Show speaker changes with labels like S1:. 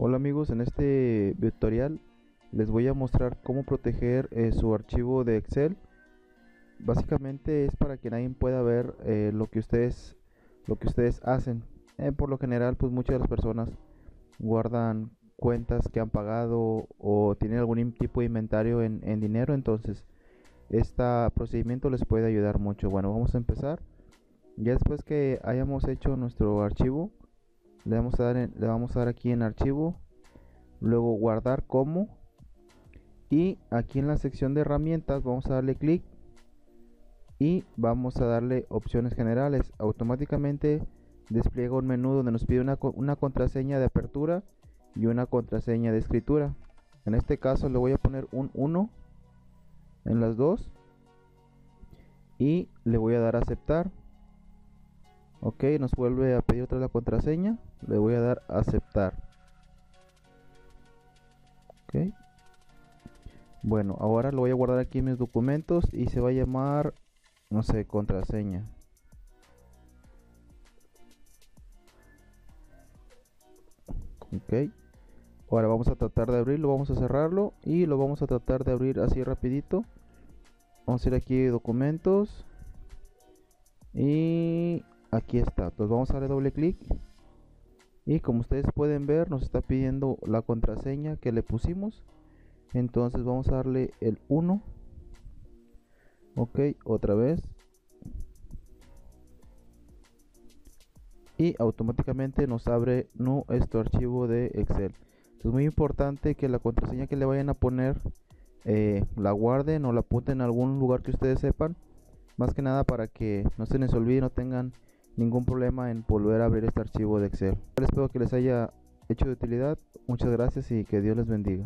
S1: Hola amigos, en este tutorial les voy a mostrar cómo proteger eh, su archivo de Excel. Básicamente es para que nadie pueda ver eh, lo que ustedes lo que ustedes hacen. Eh, por lo general, pues muchas de las personas guardan cuentas que han pagado o tienen algún tipo de inventario en, en dinero, entonces este procedimiento les puede ayudar mucho. Bueno, vamos a empezar. Ya después que hayamos hecho nuestro archivo, le vamos a dar le vamos a dar aquí en archivo luego guardar como y aquí en la sección de herramientas vamos a darle clic y vamos a darle opciones generales. Automáticamente despliega un menú donde nos pide una, una contraseña de apertura y una contraseña de escritura. En este caso le voy a poner un 1 en las dos y le voy a dar a aceptar ok nos vuelve a pedir otra la contraseña. Le voy a dar aceptar. Ok. Bueno ahora lo voy a guardar aquí en mis documentos y se va a llamar no sé contraseña. Ok. Ahora vamos a tratar de abrirlo vamos a cerrarlo y lo vamos a tratar de abrir así rapidito. Vamos a ir aquí documentos y aquí está. Entonces vamos a darle doble clic. Y como ustedes pueden ver nos está pidiendo la contraseña que le pusimos. Entonces vamos a darle el 1 ok otra vez. Y automáticamente nos abre nuestro archivo de excel. Es muy importante que la contraseña que le vayan a poner eh, la guarden o la apunten en algún lugar que ustedes sepan. Más que nada para que no se les olvide no tengan ningún problema en volver a abrir este archivo de Excel. Espero que les haya hecho de utilidad. Muchas gracias y que Dios les bendiga.